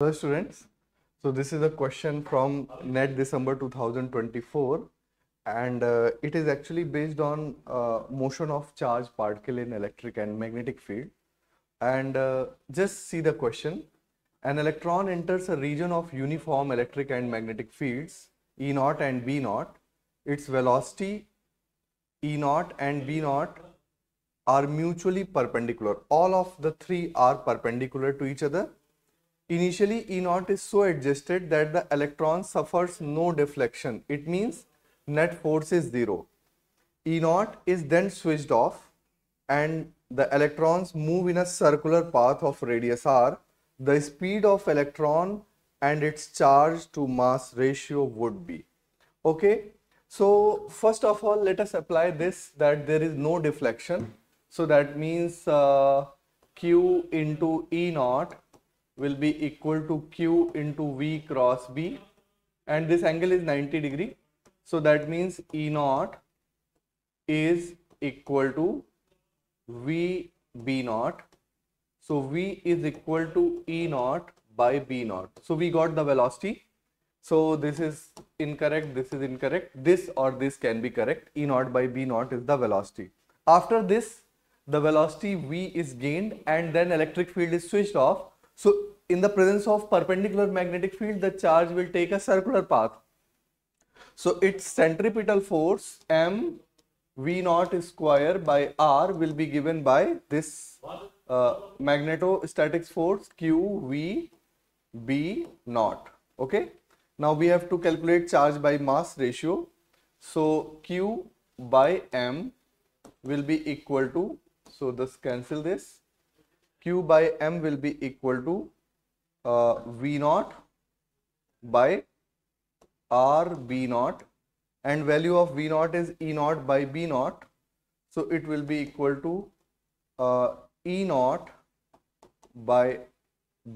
Hello students. So this is a question from NET December 2024 and uh, it is actually based on uh, motion of charge particle in electric and magnetic field. And uh, just see the question. An electron enters a region of uniform electric and magnetic fields E naught and B naught. Its velocity E naught and B naught are mutually perpendicular. All of the three are perpendicular to each other Initially, E naught is so adjusted that the electron suffers no deflection. It means net force is zero. E naught is then switched off and the electrons move in a circular path of radius r. The speed of electron and its charge to mass ratio would be. Okay. So first of all, let us apply this that there is no deflection. So that means uh, Q into E naught will be equal to q into v cross b. And this angle is 90 degree. So that means e naught is equal to v b naught. So v is equal to e naught by b naught. So we got the velocity. So this is incorrect this is incorrect. This or this can be correct. E naught by b naught is the velocity. After this the velocity v is gained and then electric field is switched off so in the presence of perpendicular magnetic field, the charge will take a circular path. So its centripetal force m v naught square by r will be given by this uh, magnetostatics force q v b naught. Okay. Now we have to calculate charge by mass ratio. So q by m will be equal to, so this cancel this q by m will be equal to uh, v naught by r b naught. And value of v naught is e naught by b naught. So it will be equal to uh, e naught by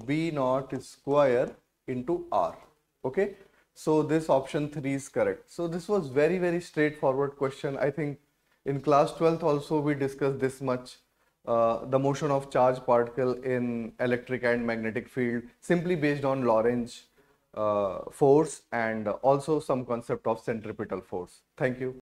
b naught square into r. Okay? So this option 3 is correct. So this was very very straightforward question. I think in class 12th also we discussed this much uh, the motion of charge particle in electric and magnetic field simply based on Lorentz uh, force and also some concept of centripetal force. Thank you.